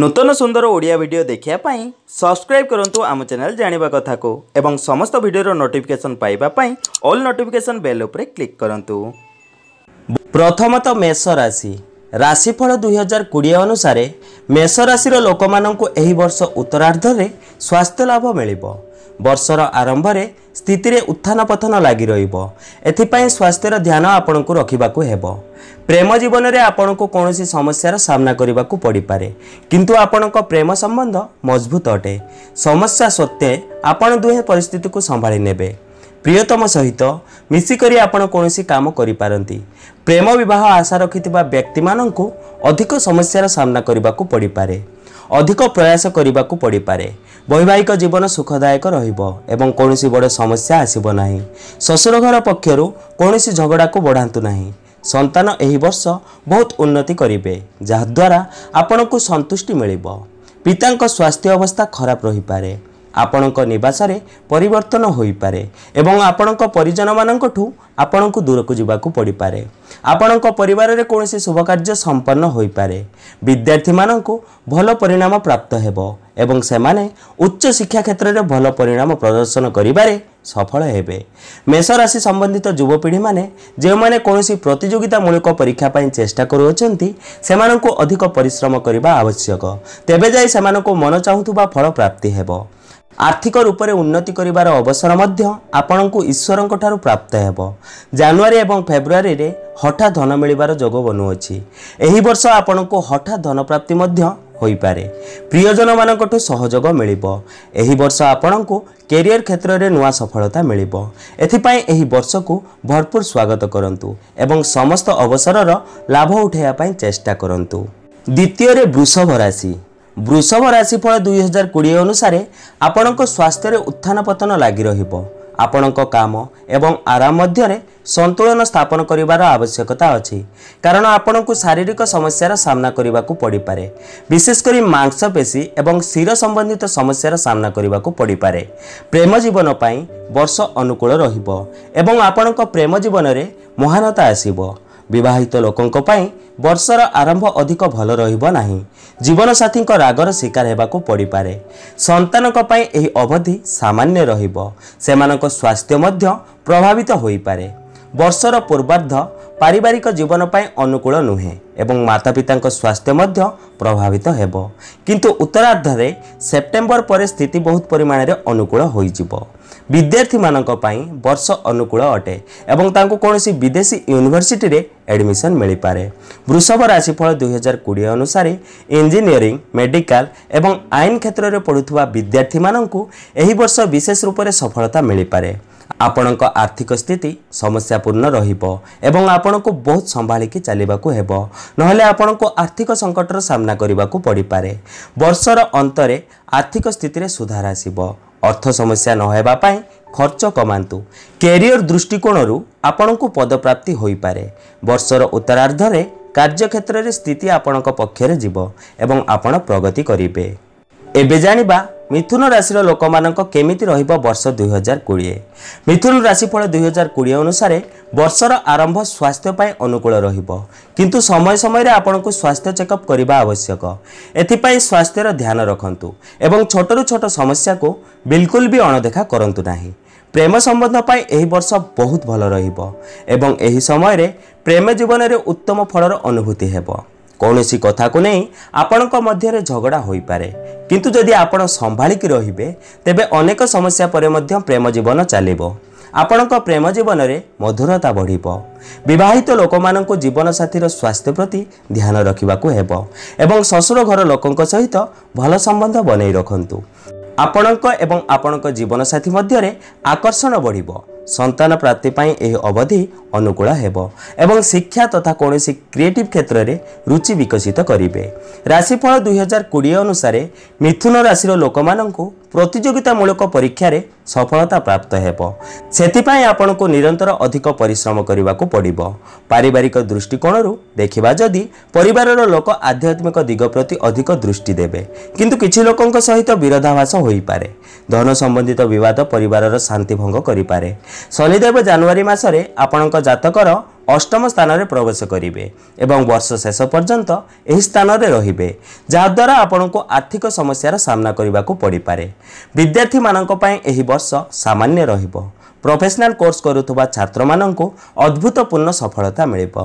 ନୂତନ ସୁନ୍ଦର ଓଡ଼ିଆ ଭିଡ଼ିଓ ଦେଖିବା ପାଇଁ ସବସ୍କ୍ରାଇବ୍ କରନ୍ତୁ ଆମ ଚ୍ୟାନେଲ୍ ଜାଣିବା କଥାକୁ ଏବଂ ସମସ୍ତ ଭିଡ଼ିଓର ନୋଟିଫିକେସନ୍ ପାଇବା ପାଇଁ ଅଲ୍ ନୋଟିଫିକେସନ୍ ବେଲ୍ ଉପରେ କ୍ଲିକ୍ କରନ୍ତୁ। ପ୍ରଥମତଃ ମେଷ ରାଶି। ରାଶିଫଳ ଦୁଇହଜାର କୋଡ଼ିଏ ଅନୁସାରେ ମେଷ ରାଶିର ଲୋକମାନଙ୍କୁ ଏହି ବର୍ଷ ଉତ୍ତରାର୍ଦ୍ଧରେ ସ୍ୱାସ୍ଥ୍ୟ ଲାଭ ମିଳିବ। ବର୍ଷର ଆରମ୍ଭରେ ସ୍ଥିତିରେ ଉତ୍ଥାନ ପତନ ଲାଗି ରହିବ। ଏଥିପାଇଁ ସ୍ୱାସ୍ଥ୍ୟର ଧ୍ୟାନ ଆପଣଙ୍କୁ ରଖିବାକୁ ହେବ। ପ୍ରେମ ଜୀବନରେ ଆପଣଙ୍କୁ କୌଣସି ସମସ୍ୟାର ସାମ୍ନା କରିବାକୁ ପଡ଼ିପାରେ। କିନ୍ତୁ ଆପଣଙ୍କ ପ୍ରେମ ସମ୍ବନ୍ଧ ମଜବୁତ ଅଟେ। ସମସ୍ୟା ସତ୍ତ୍ୱେ ଆପଣ ଦୁହେଁ ପରିସ୍ଥିତିକୁ ସମ୍ଭାଳି ନେବେ। ପ୍ରିୟତମ ସହିତ ମିଶିକରି ଆପଣ କୌଣସି କାମ କରିପାରନ୍ତି। ପ୍ରେମ ବିବାହ ଆଶା ରଖିଥିବା ବ୍ୟକ୍ତିମାନଙ୍କୁ ଅଧିକ ସମସ୍ୟାର ସାମ୍ନା କରିବାକୁ ପଡ଼ିପାରେ। ଅଧିକ ପ୍ରୟାସ କରିବାକୁ ପଡ଼ିପାରେ। ବୈବାହିକ ଜୀବନ ସୁଖଦାୟକ ରହିବ ଏବଂ କୌଣସି ବଡ଼ ସମସ୍ୟା ଆସିବ ନାହିଁ। ଶ୍ୱଶୁର ଘର ପକ୍ଷରୁ କୌଣସି ଝଗଡ଼ାକୁ ବଢ଼ାନ୍ତୁ ନାହିଁ। ସନ୍ତାନ ଏହି ବର୍ଷ ବହୁତ ଉନ୍ନତି କରିବେ ଯାହାଦ୍ୱାରା ଆପଣଙ୍କୁ ସନ୍ତୁଷ୍ଟି ମିଳିବ। ପିତାଙ୍କ ସ୍ୱାସ୍ଥ୍ୟ ଅବସ୍ଥା ଖରାପ ରହିପାରେ। ଆପଣଙ୍କ ନିବାସରେ ପରିବର୍ତ୍ତନ ହୋଇପାରେ ଏବଂ ଆପଣଙ୍କ ପରିଜନମାନଙ୍କଠୁ ଆପଣଙ୍କୁ ଦୂରକୁ ଯିବାକୁ ପଡ଼ିପାରେ। ଆପଣଙ୍କ ପରିବାରରେ କୌଣସି ଶୁଭ କାର୍ଯ୍ୟ ସମ୍ପନ୍ନ ହୋଇପାରେ। ବିଦ୍ୟାର୍ଥୀମାନଙ୍କୁ ଭଲ ପରିଣାମ ପ୍ରାପ୍ତ ହେବ ଏବଂ ସେମାନେ ଉଚ୍ଚ ଶିକ୍ଷା କ୍ଷେତ୍ରରେ ଭଲ ପରିଣାମ ପ୍ରଦର୍ଶନ କରିବାରେ ସଫଳ ହେବେ। ମେଷ ରାଶି ସମ୍ବନ୍ଧିତ ଯୁବପିଢ଼ିମାନେ ଯେଉଁମାନେ କୌଣସି ପ୍ରତିଯୋଗିତାମୂଳକ ପରୀକ୍ଷା ପାଇଁ ଚେଷ୍ଟା କରୁଅଛନ୍ତି ସେମାନଙ୍କୁ ଅଧିକ ପରିଶ୍ରମ କରିବା ଆବଶ୍ୟକ। ତେବେ ଯାଇ ସେମାନଙ୍କୁ ମନ ଚାହୁଁଥିବା ଫଳ ପ୍ରାପ୍ତି ହେବ। ଆର୍ଥିକ ରୂପରେ ଉନ୍ନତି କରିବାର ଅବସର ମଧ୍ୟ ଆପଣଙ୍କୁ ଈଶ୍ୱରଙ୍କ ଠାରୁ ପ୍ରାପ୍ତ ହେବ। ଜାନୁଆରୀ ଏବଂ ଫେବୃଆରୀରେ ହଠାତ୍ ଧନ ମିଳିବାର ଯୋଗ ବନୁଅଛି। ଏହି ବର୍ଷ ଆପଣଙ୍କୁ ହଠାତ୍ ଧନ ପ୍ରାପ୍ତି ମଧ୍ୟ ହୋଇପାରେ। ପ୍ରିୟଜନମାନଙ୍କଠୁ ସହଯୋଗ ମିଳିବ। ଏହି ବର୍ଷ ଆପଣଙ୍କୁ କ୍ୟାରିୟର କ୍ଷେତ୍ରରେ ନୂଆ ସଫଳତା ମିଳିବ। ଏଥିପାଇଁ ଏହି ବର୍ଷକୁ ଭରପୁର ସ୍ୱାଗତ କରନ୍ତୁ ଏବଂ ସମସ୍ତ ଅବସରର ଲାଭ ଉଠାଇବା ପାଇଁ ଚେଷ୍ଟା କରନ୍ତୁ। ଦ୍ୱିତୀୟରେ ବୃଷଭ ରାଶି। ବୃଷଭ ରାଶିଫଳ ଦୁଇହଜାର କୋଡ଼ିଏ ଅନୁସାରେ ଆପଣଙ୍କ ସ୍ୱାସ୍ଥ୍ୟରେ ଉତ୍ଥାନ ପତନ ଲାଗି ରହିବ। ଆପଣଙ୍କ କାମ ଏବଂ ଆରାମ ମଧ୍ୟରେ ସନ୍ତୁଳନ ସ୍ଥାପନ କରିବାର ଆବଶ୍ୟକତା ଅଛି। କାରଣ ଆପଣଙ୍କୁ ଶାରୀରିକ ସମସ୍ୟାର ସାମ୍ନା କରିବାକୁ ପଡ଼ିପାରେ। ବିଶେଷ କରି ମାଂସପେଶୀ ଏବଂ ଶିର ସମ୍ବନ୍ଧିତ ସମସ୍ୟାର ସାମ୍ନା କରିବାକୁ ପଡ଼ିପାରେ। ପ୍ରେମ ଜୀବନ ପାଇଁ ବର୍ଷ ଅନୁକୂଳ ରହିବ ଏବଂ ଆପଣଙ୍କ ପ୍ରେମ ଜୀବନରେ ମହାନତା ଆସିବ। ବିବାହିତ ଲୋକଙ୍କ ପାଇଁ ବର୍ଷର ଆରମ୍ଭ ଅଧିକ ଭଲ ରହିବ ନାହିଁ। ଜୀବନସାଥୀଙ୍କ ରାଗର ଶିକାର ହେବାକୁ ପଡ଼ିପାରେ। ସନ୍ତାନଙ୍କ ପାଇଁ ଏହି ଅବଧି ସାମାନ୍ୟ ରହିବ। ସେମାନଙ୍କ ସ୍ୱାସ୍ଥ୍ୟ ମଧ୍ୟ ପ୍ରଭାବିତ ହୋଇପାରେ। ବର୍ଷର ପୂର୍ବାର୍ଦ୍ଧ ପାରିବାରିକ ଜୀବନ ପାଇଁ ଅନୁକୂଳ ନୁହେଁ ଏବଂ ମାତାପିତାଙ୍କ ସ୍ୱାସ୍ଥ୍ୟ ମଧ୍ୟ ପ୍ରଭାବିତ ହେବ। କିନ୍ତୁ ଉତ୍ତରାର୍ଦ୍ଧରେ ସେପ୍ଟେମ୍ବର ପରେ ସ୍ଥିତି ବହୁତ ପରିମାଣରେ ଅନୁକୂଳ ହୋଇଯିବ। ବିଦ୍ୟାର୍ଥୀମାନଙ୍କ ପାଇଁ ବର୍ଷ ଅନୁକୂଳ ଅଟେ ଏବଂ ତାଙ୍କୁ କୌଣସି ବିଦେଶୀ ୟୁନିଭର୍ସିଟିରେ ଆଡ଼ମିସନ୍ ମିଳିପାରେ ବୃଷଭ ରାଶିଫଳ ଦୁଇହଜାର କୋଡ଼ିଏ ଅନୁସାରେ ଇଞ୍ଜିନିୟରିଂ ମେଡ଼ିକାଲ ଏବଂ ଆଇନ କ୍ଷେତ୍ରରେ ପଢ଼ୁଥିବା ବିଦ୍ୟାର୍ଥୀମାନଙ୍କୁ ଏହି ବର୍ଷ ବିଶେଷ ରୂପରେ ସଫଳତା ମିଳିପାରେ ଆପଣଙ୍କ ଆର୍ଥିକ ସ୍ଥିତି ସମସ୍ୟାପୂର୍ଣ୍ଣ ରହିବ ଏବଂ ଆପଣଙ୍କୁ ବହୁତ ସମ୍ଭାଳିକି ଚାଲିବାକୁ ହେବ ନହେଲେ ଆପଣଙ୍କୁ ଆର୍ଥିକ ସଙ୍କଟର ସାମ୍ନା କରିବାକୁ ପଡ଼ିପାରେ ବର୍ଷର ଅନ୍ତରେ ଆର୍ଥିକ ସ୍ଥିତିରେ ସୁଧାର ଆସିବ ଅର୍ଥ ସମସ୍ୟା ନ ହେବା ପାଇଁ ଖର୍ଚ୍ଚ କମାନ୍ତୁ। କ୍ୟାରିୟର ଦୃଷ୍ଟିକୋଣରୁ ଆପଣଙ୍କୁ ପଦପ୍ରାପ୍ତି ହୋଇପାରେ। ବର୍ଷର ଉତ୍ତରାର୍ଦ୍ଧରେ କାର୍ଯ୍ୟକ୍ଷେତ୍ରରେ ସ୍ଥିତି ଆପଣଙ୍କ ପକ୍ଷରେ ଯିବ ଏବଂ ଆପଣ ପ୍ରଗତି କରିବେ। ଏବେ ଜାଣିବା ମିଥୁନ ରାଶିର ଲୋକମାନଙ୍କ କେମିତି ରହିବ ବର୍ଷ ଦୁଇହଜାର କୋଡ଼ିଏ ମିଥୁନ ରାଶିଫଳ ଦୁଇହଜାର କୋଡ଼ିଏ ଅନୁସାରେ ବର୍ଷର ଆରମ୍ଭ ସ୍ୱାସ୍ଥ୍ୟ ପାଇଁ ଅନୁକୂଳ ରହିବ। କିନ୍ତୁ ସମୟ ସମୟରେ ଆପଣଙ୍କୁ ସ୍ୱାସ୍ଥ୍ୟ ଚେକଅପ୍ କରିବା ଆବଶ୍ୟକ। ଏଥିପାଇଁ ସ୍ୱାସ୍ଥ୍ୟର ଧ୍ୟାନ ରଖନ୍ତୁ ଏବଂ ଛୋଟରୁ ଛୋଟ ସମସ୍ୟାକୁ ବିଲକୁଲ ବି ଅଣଦେଖା କରନ୍ତୁ ନାହିଁ। ପ୍ରେମ ସମ୍ବନ୍ଧ ପାଇଁ ଏହି ବର୍ଷ ବହୁତ ଭଲ ରହିବ ଏବଂ ଏହି ସମୟରେ ପ୍ରେମ ଜୀବନରେ ଉତ୍ତମ ଫଳର ଅନୁଭୂତି ହେବ। କୌଣସି କଥାକୁ ନେଇ ଆପଣଙ୍କ ମଧ୍ୟରେ ଝଗଡ଼ା ହୋଇପାରେ। କିନ୍ତୁ ଯଦି ଆପଣ ସମ୍ଭାଳିକି ରହିବେ ତେବେ ଅନେକ ସମସ୍ୟା ପରେ ମଧ୍ୟ ପ୍ରେମ ଜୀବନ ଚାଲିବ। ଆପଣଙ୍କ ପ୍ରେମ ଜୀବନରେ ମଧୁରତା ବଢ଼ିବ। ବିବାହିତ ଲୋକମାନଙ୍କୁ ଜୀବନସାଥୀର ସ୍ୱାସ୍ଥ୍ୟ ପ୍ରତି ଧ୍ୟାନ ରଖିବାକୁ ହେବ ଏବଂ ଶ୍ୱଶୁର ଘର ଲୋକଙ୍କ ସହିତ ଭଲ ସମ୍ବନ୍ଧ ବନେଇ ରଖନ୍ତୁ। ଆପଣଙ୍କ ଏବଂ ଆପଣଙ୍କ ଜୀବନସାଥୀ ମଧ୍ୟରେ ଆକର୍ଷଣ ବଢ଼ିବ। ସନ୍ତାନ ପ୍ରାପ୍ତି ପାଇଁ ଏହି ଅବଧି ଅନୁକୂଳ ହେବ ଏବଂ ଶିକ୍ଷା ତଥା କୌଣସି କ୍ରିଏଟିଭ୍ କ୍ଷେତ୍ରରେ ରୁଚି ବିକଶିତ କରିବେ। ରାଶିଫଳ ଦୁଇହଜାର କୋଡ଼ିଏ ଅନୁସାରେ ମିଥୁନ ରାଶିର ଲୋକମାନଙ୍କୁ ପ୍ରତିଯୋଗିତାମୂଳକ ପରୀକ୍ଷାରେ ସଫଳତା ପ୍ରାପ୍ତ ହେବ। ସେଥିପାଇଁ ଆପଣଙ୍କୁ ନିରନ୍ତର ଅଧିକ ପରିଶ୍ରମ କରିବାକୁ ପଡ଼ିବ। ପାରିବାରିକ ଦୃଷ୍ଟିକୋଣରୁ ଦେଖିବା ଯଦି ପରିବାରର ଲୋକ ଆଧ୍ୟାତ୍ମିକ ଦିଗ ପ୍ରତି ଅଧିକ ଦୃଷ୍ଟି ଦେବେ କିନ୍ତୁ କିଛି ଲୋକଙ୍କ ସହିତ ବିରୋଧାଭାସ ହୋଇପାରେ। ଧନ ସମ୍ବନ୍ଧିତ ବିବାଦ ପରିବାରର ଶାନ୍ତି ଭଙ୍ଗ କରିପାରେ। ଶନିଦେବ ଜାନୁଆରୀ ମାସରେ ଆପଣଙ୍କ ଜାତକର ଅଷ୍ଟମ ସ୍ଥାନରେ ପ୍ରବେଶ କରିବେ ଏବଂ ବର୍ଷ ଶେଷ ପର୍ଯ୍ୟନ୍ତ ଏହି ସ୍ଥାନରେ ରହିବେ ଯାହାଦ୍ୱାରା ଆପଣଙ୍କୁ ଆର୍ଥିକ ସମସ୍ୟାର ସାମ୍ନା କରିବାକୁ ପଡ଼ିପାରେ। ବିଦ୍ୟାର୍ଥୀମାନଙ୍କ ପାଇଁ ଏହି ବର୍ଷ ସାମାନ୍ୟ ରହିବ। ପ୍ରଫେସନାଲ କୋର୍ସ କରୁଥିବା ଛାତ୍ରମାନଙ୍କୁ ଅଦ୍ଭୁତପୂର୍ଣ୍ଣ ସଫଳତା ମିଳିବ।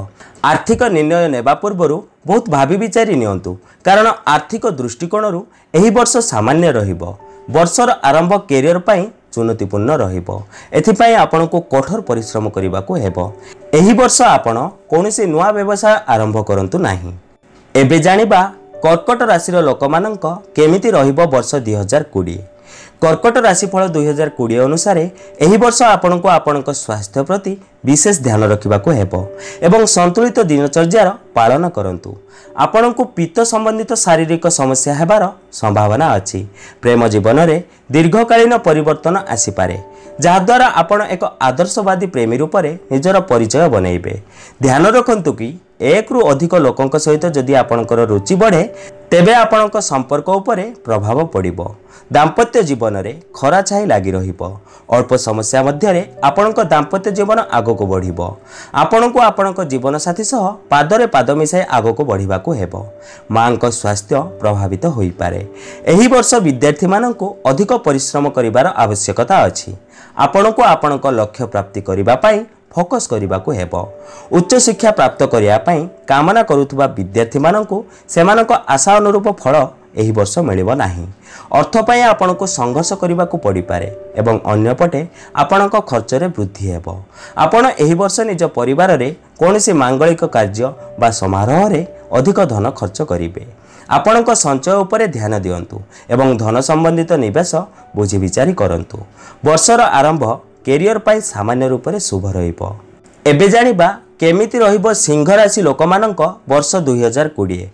ଆର୍ଥିକ ନିର୍ଣ୍ଣୟ ନେବା ପୂର୍ବରୁ ବହୁତ ଭାବି ବିଚାରି ନିଅନ୍ତୁ। କାରଣ ଆର୍ଥିକ ଦୃଷ୍ଟିକୋଣରୁ ଏହି ବର୍ଷ ସାମାନ୍ୟ ରହିବ। ବର୍ଷର ଆରମ୍ଭ କ୍ୟାରିୟର ପାଇଁ ଚୁନୌତିପୂର୍ଣ୍ଣ ରହିବ। ଏଥିପାଇଁ ଆପଣଙ୍କୁ କଠୋର ପରିଶ୍ରମ କରିବାକୁ ହେବ। ଏହି ବର୍ଷ ଆପଣ କୌଣସି ନୂଆ ବ୍ୟବସାୟ ଆରମ୍ଭ କରନ୍ତୁ ନାହିଁ। ଏବେ ଜାଣିବା କର୍କଟ ରାଶିର ଲୋକମାନଙ୍କ କେମିତି ରହିବ ବର୍ଷ ଦୁଇ ହଜାର କୋଡ଼ିଏ। କର୍କଟ ରାଶିଫଳ ଦୁଇହଜାର କୋଡ଼ିଏ ଅନୁସାରେ ଏହି ବର୍ଷ ଆପଣଙ୍କୁ ଆପଣଙ୍କ ସ୍ୱାସ୍ଥ୍ୟ ପ୍ରତି ବିଶେଷ ଧ୍ୟାନ ରଖିବାକୁ ହେବ ଏବଂ ସନ୍ତୁଳିତ ଦିନଚର୍ଯ୍ୟାର ପାଳନ କରନ୍ତୁ। ଆପଣଙ୍କୁ ପିତ୍ତ ସମ୍ବନ୍ଧିତ ଶାରୀରିକ ସମସ୍ୟା ହେବାର ସମ୍ଭାବନା ଅଛି। ପ୍ରେମ ଜୀବନରେ ଦୀର୍ଘକାଳୀନ ପରିବର୍ତ୍ତନ ଆସିପାରେ ଯାହାଦ୍ୱାରା ଆପଣ ଏକ ଆଦର୍ଶବାଦୀ ପ୍ରେମୀ ରୂପରେ ନିଜର ପରିଚୟ ବନେଇବେ। ଧ୍ୟାନ ରଖନ୍ତୁ କି ଏକରୁ ଅଧିକ ଲୋକଙ୍କ ସହିତ ଯଦି ଆପଣଙ୍କର ରୁଚି ବଢ଼େ ତେବେ ଆପଣଙ୍କ ସମ୍ପର୍କ ଉପରେ ପ୍ରଭାବ ପଡ଼ିବ। ଦାମ୍ପତ୍ୟ ଜୀବନରେ ଖରା ଛାଇ ଲାଗି ରହିବ। ଅଳ୍ପ ସମସ୍ୟା ମଧ୍ୟରେ ଆପଣଙ୍କ ଦାମ୍ପତ୍ୟ ଜୀବନ ଆଗକୁ ବଢ଼ିବ। ଆପଣଙ୍କୁ ଆପଣଙ୍କ ଜୀବନସାଥୀ ସହ ପାଦରେ ପାଦ ମିଶାଇ ଆଗକୁ ବଢ଼ିବାକୁ ହେବ। ମାଙ୍କ ସ୍ୱାସ୍ଥ୍ୟ ପ୍ରଭାବିତ ହୋଇପାରେ। ଏହି ବର୍ଷ ବିଦ୍ୟାର୍ଥୀମାନଙ୍କୁ ଅଧିକ ପରିଶ୍ରମ କରିବାର ଆବଶ୍ୟକତା ଅଛି। ଆପଣଙ୍କୁ ଆପଣଙ୍କ ଲକ୍ଷ୍ୟ ପ୍ରାପ୍ତି କରିବା ପାଇଁ ଫୋକସ୍ କରିବାକୁ ହେବ। ଉଚ୍ଚଶିକ୍ଷା ପ୍ରାପ୍ତ କରିବା ପାଇଁ କାମନା କରୁଥିବା ବିଦ୍ୟାର୍ଥୀମାନଙ୍କୁ ସେମାନଙ୍କ ଆଶା ଅନୁରୂପ ଫଳ ଏହି ବର୍ଷ ମିଳିବ ନାହିଁ। ଅର୍ଥ ପାଇଁ ଆପଣଙ୍କୁ ସଂଘର୍ଷ କରିବାକୁ ପଡ଼ିପାରେ ଏବଂ ଅନ୍ୟପଟେ ଆପଣଙ୍କ ଖର୍ଚ୍ଚରେ ବୃଦ୍ଧି ହେବ। ଆପଣ ଏହି ବର୍ଷ ନିଜ ପରିବାରରେ କୌଣସି ମାଙ୍ଗଳିକ କାର୍ଯ୍ୟ ବା ସମାରୋହରେ ଅଧିକ ଧନ ଖର୍ଚ୍ଚ କରିବେ। ଆପଣଙ୍କ ସଞ୍ଚୟ ଉପରେ ଧ୍ୟାନ ଦିଅନ୍ତୁ ଏବଂ ଧନ ସମ୍ବନ୍ଧିତ ନିବେଶ ବୁଝି ବିଚାରି କରନ୍ତୁ। ବର୍ଷର ଆରମ୍ଭ କ୍ୟାରିୟର ପାଇଁ ସାମାନ୍ୟ ରୂପରେ ଶୁଭ ରହିବ। ଏବେ ଜାଣିବା କେମିତି ରହିବ ସିଂହ ରାଶି ଲୋକମାନଙ୍କ ବର୍ଷ ଦୁଇହଜାର କୋଡ଼ିଏ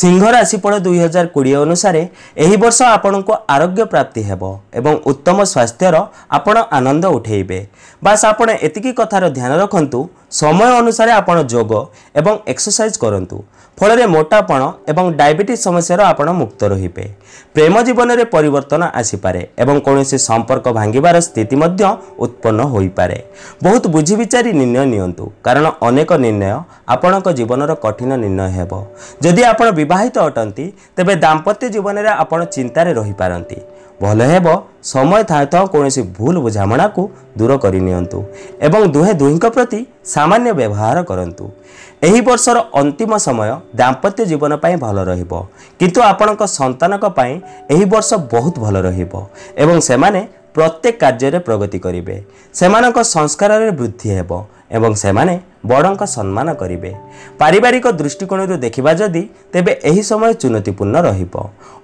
ସିଂହ ରାଶିଫଳ ଦୁଇହଜାର କୋଡ଼ିଏ ଅନୁସାରେ ଏହି ବର୍ଷ ଆପଣଙ୍କୁ ଆରୋଗ୍ୟ ପ୍ରାପ୍ତି ହେବ ଏବଂ ଉତ୍ତମ ସ୍ୱାସ୍ଥ୍ୟର ଆପଣ ଆନନ୍ଦ ଉଠାଇବେ। ବାସ୍ ଆପଣ ଏତିକି କଥାର ଧ୍ୟାନ ରଖନ୍ତୁ ସମୟ ଅନୁସାରେ ଆପଣ ଯୋଗ ଏବଂ ଏକ୍ସରସାଇଜ୍ କରନ୍ତୁ। ଫଳରେ ମୋଟାପଣ ଏବଂ ଡାଇବେଟିସ୍ ସମସ୍ୟାରୁ ଆପଣ ମୁକ୍ତ ରହିବେ। ପ୍ରେମ ଜୀବନରେ ପରିବର୍ତ୍ତନ ଆସିପାରେ ଏବଂ କୌଣସି ସମ୍ପର୍କ ଭାଙ୍ଗିବାର ସ୍ଥିତି ମଧ୍ୟ ଉତ୍ପନ୍ନ ହୋଇପାରେ ବହୁତ ବୁଝି ବିଚାରି ନିର୍ଣ୍ଣୟ ନିଅନ୍ତୁ କାରଣ ଅନେକ ନିର୍ଣ୍ଣୟ ଆପଣଙ୍କ ଜୀବନର କଠିନ ନିର୍ଣ୍ଣୟ ହେବ। ଯଦି ଆପଣ ବିବାହିତ ଅଟନ୍ତି ତେବେ ଦାମ୍ପତ୍ୟ ଜୀବନରେ ଆପଣ ଚିନ୍ତାରେ ରହିପାରନ୍ତି। ଭଲ ହେବ ସମୟ ଥାଉ ଥାଉ କୌଣସି ଭୁଲ ବୁଝାମଣାକୁ ଦୂର କରିନିଅନ୍ତୁ ଏବଂ ଦୁହେଁ ଦୁହିଁଙ୍କ ପ୍ରତି ସାମାନ୍ୟ ବ୍ୟବହାର କରନ୍ତୁ। ଏହି ବର୍ଷର ଅନ୍ତିମ ସମୟ ଦାମ୍ପତ୍ୟ ଜୀବନ ପାଇଁ ଭଲ ରହିବ। କିନ୍ତୁ ଆପଣଙ୍କ ସନ୍ତାନଙ୍କ ପାଇଁ ଏହି ବର୍ଷ ବହୁତ ଭଲ ରହିବ ଏବଂ ସେମାନେ ପ୍ରତ୍ୟେକ କାର୍ଯ୍ୟରେ ପ୍ରଗତି କରିବେ। ସେମାନଙ୍କ ସଂସ୍କାରରେ ବୃଦ୍ଧି ହେବ ଏବଂ ସେମାନେ ବଡ଼ଙ୍କ ସମ୍ମାନ କରିବେ। ପାରିବାରିକ ଦୃଷ୍ଟିକୋଣରୁ ଦେଖିବା ଯଦି ତେବେ ଏହି ସମୟ ଚୁନୌତିପୂର୍ଣ୍ଣ ରହିବ।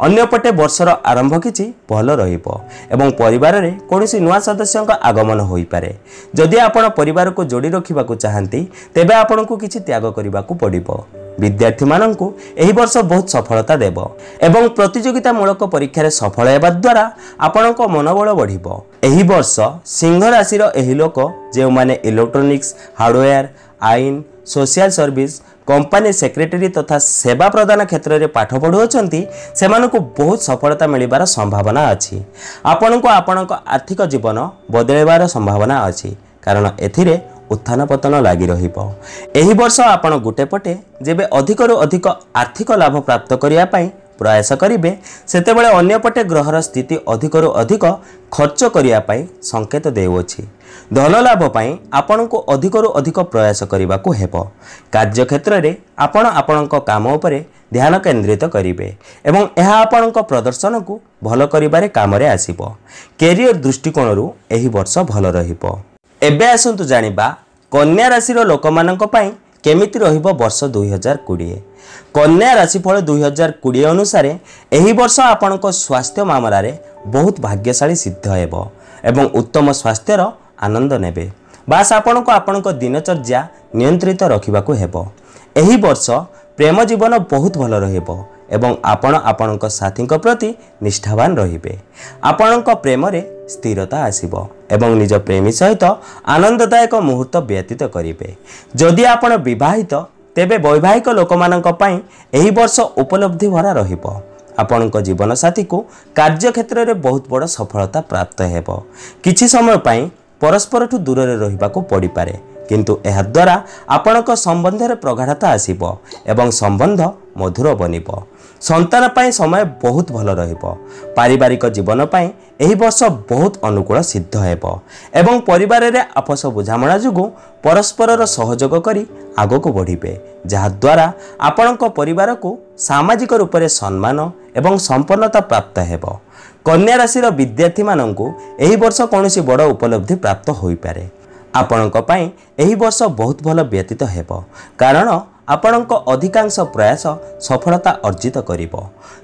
ଅନ୍ୟପଟେ ବର୍ଷର ଆରମ୍ଭ କିଛି ଭଲ ରହିବ ଏବଂ ପରିବାରରେ କୌଣସି ନୂଆ ସଦସ୍ୟଙ୍କ ଆଗମନ ହୋଇପାରେ। ଯଦି ଆପଣ ପରିବାରକୁ ଯୋଡ଼ି ରଖିବାକୁ ଚାହାନ୍ତି ତେବେ ଆପଣଙ୍କୁ କିଛି ତ୍ୟାଗ କରିବାକୁ ପଡ଼ିବ। ବିଦ୍ୟାର୍ଥୀମାନଙ୍କୁ ଏହି ବର୍ଷ ବହୁତ ସଫଳତା ଦେବ ଏବଂ ପ୍ରତିଯୋଗିତାମୂଳକ ପରୀକ୍ଷାରେ ସଫଳ ହେବା ଦ୍ୱାରା ଆପଣଙ୍କ ମନୋବଳ ବଢ଼ିବ। ଏହି ବର୍ଷ ସିଂହ ରାଶିର ଏହି ଲୋକ ଯେଉଁମାନେ ଇଲେକ୍ଟ୍ରୋନିକ୍ସ ହାର୍ଡ଼ୱେୟାର ଆଇନ ସୋସିଆଲ ସର୍ଭିସ କମ୍ପାନୀ ସେକ୍ରେଟାରୀ ତଥା ସେବା ପ୍ରଦାନ କ୍ଷେତ୍ରରେ ପାଠ ପଢ଼ୁଅଛନ୍ତି ସେମାନଙ୍କୁ ବହୁତ ସଫଳତା ମିଳିବାର ସମ୍ଭାବନା ଅଛି। ଆପଣଙ୍କୁ ଆପଣଙ୍କ ଆର୍ଥିକ ଜୀବନ ବଦଳାଇବାର ସମ୍ଭାବନା ଅଛି। କାରଣ ଏଥିରେ ଉତ୍ଥାନ ପତନ ଲାଗି ରହିବ। ଏହି ବର୍ଷ ଆପଣ ଗୋଟେ ପଟେ ଯେବେ ଅଧିକରୁ ଅଧିକ ଆର୍ଥିକ ଲାଭ ପ୍ରାପ୍ତ କରିବା ପାଇଁ ପ୍ରୟାସ କରିବେ ସେତେବେଳେ ଅନ୍ୟପଟେ ଗ୍ରହର ସ୍ଥିତି ଅଧିକରୁ ଅଧିକ ଖର୍ଚ୍ଚ କରିବା ପାଇଁ ସଙ୍କେତ ଦେଉଅଛି। ଧନ ଲାଭ ପାଇଁ ଆପଣଙ୍କୁ ଅଧିକରୁ ଅଧିକ ପ୍ରୟାସ କରିବାକୁ ହେବ। କାର୍ଯ୍ୟକ୍ଷେତ୍ରରେ ଆପଣ ଆପଣଙ୍କ କାମ ଉପରେ ଧ୍ୟାନ କେନ୍ଦ୍ରିତ କରିବେ ଏବଂ ଏହା ଆପଣଙ୍କ ପ୍ରଦର୍ଶନକୁ ଭଲ କରିବାରେ କାମରେ ଆସିବ। କ୍ୟାରିୟର ଦୃଷ୍ଟିକୋଣରୁ ଏହି ବର୍ଷ ଭଲ ରହିବ। ଏବେ ଆସନ୍ତୁ ଜାଣିବା କନ୍ୟା ରାଶିର ଲୋକମାନଙ୍କ ପାଇଁ କେମିତି ରହିବ ବର୍ଷ ଦୁଇହଜାର କୋଡ଼ିଏ କନ୍ୟା ରାଶିଫଳ ଦୁଇହଜାର କୋଡ଼ିଏ ଅନୁସାରେ ଏହି ବର୍ଷ ଆପଣଙ୍କ ସ୍ୱାସ୍ଥ୍ୟ ମାମଲାରେ ବହୁତ ଭାଗ୍ୟଶାଳୀ ସିଦ୍ଧ ହେବ ଏବଂ ଉତ୍ତମ ସ୍ୱାସ୍ଥ୍ୟର ଆନନ୍ଦ ନେବେ। ବାସ୍ ଆପଣଙ୍କୁ ଆପଣଙ୍କ ଦିନଚର୍ଯ୍ୟା ନିୟନ୍ତ୍ରିତ ରଖିବାକୁ ହେବ। ଏହି ବର୍ଷ ପ୍ରେମ ଜୀବନ ବହୁତ ଭଲ ରହିବ। ଏବଂ ଆପଣ ଆପଣଙ୍କ ସାଥୀଙ୍କ ପ୍ରତି ନିଷ୍ଠାବାନ ରହିବେ। ଆପଣଙ୍କ ପ୍ରେମରେ ସ୍ଥିରତା ଆସିବ ଏବଂ ନିଜ ପ୍ରେମୀ ସହିତ ଆନନ୍ଦଦାୟକ ମୁହୂର୍ତ୍ତ ବ୍ୟତୀତ କରିବେ। ଯଦି ଆପଣ ବିବାହିତ ତେବେ ବୈବାହିକ ଲୋକମାନଙ୍କ ପାଇଁ ଏହି ବର୍ଷ ଉପଲବ୍ଧି ଭରା ରହିବ। ଆପଣଙ୍କ ଜୀବନସାଥୀକୁ କାର୍ଯ୍ୟକ୍ଷେତ୍ରରେ ବହୁତ ବଡ଼ ସଫଳତା ପ୍ରାପ୍ତ ହେବ। କିଛି ସମୟ ପାଇଁ ପରସ୍ପରଠୁ ଦୂରରେ ରହିବାକୁ ପଡ଼ିପାରେ। କିନ୍ତୁ ଏହାଦ୍ୱାରା ଆପଣଙ୍କ ସମ୍ବନ୍ଧରେ ପ୍ରଗାଢ଼ତା ଆସିବ ଏବଂ ସମ୍ବନ୍ଧ ମଧୁର ବନିବ। ସନ୍ତାନ ପାଇଁ ସମୟ ବହୁତ ଭଲ ରହିବ। ପାରିବାରିକ ଜୀବନ ପାଇଁ ଏହି ବର୍ଷ ବହୁତ ଅନୁକୂଳ ସିଦ୍ଧ ହେବ ଏବଂ ପରିବାରରେ ଆପୋଷ ବୁଝାମଣା ଯୋଗୁଁ ପରସ୍ପରର ସହଯୋଗ କରି ଆଗକୁ ବଢ଼ିବେ ଯାହାଦ୍ୱାରା ଆପଣଙ୍କ ପରିବାରକୁ ସାମାଜିକ ରୂପରେ ସମ୍ମାନ ଏବଂ ସମ୍ପନ୍ନତା ପ୍ରାପ୍ତ ହେବ। କନ୍ୟା ରାଶିର ବିଦ୍ୟାର୍ଥୀମାନଙ୍କୁ ଏହି ବର୍ଷ କୌଣସି ବଡ଼ ଉପଲବ୍ଧି ପ୍ରାପ୍ତ ହୋଇପାରେ। ଆପଣଙ୍କ ପାଇଁ ଏହି ବର୍ଷ ବହୁତ ଭଲ ବ୍ୟତୀତ ହେବ। କାରଣ ଆପଣଙ୍କ ଅଧିକାଂଶ ପ୍ରୟାସ ସଫଳତା ଅର୍ଜିତ କରିବ।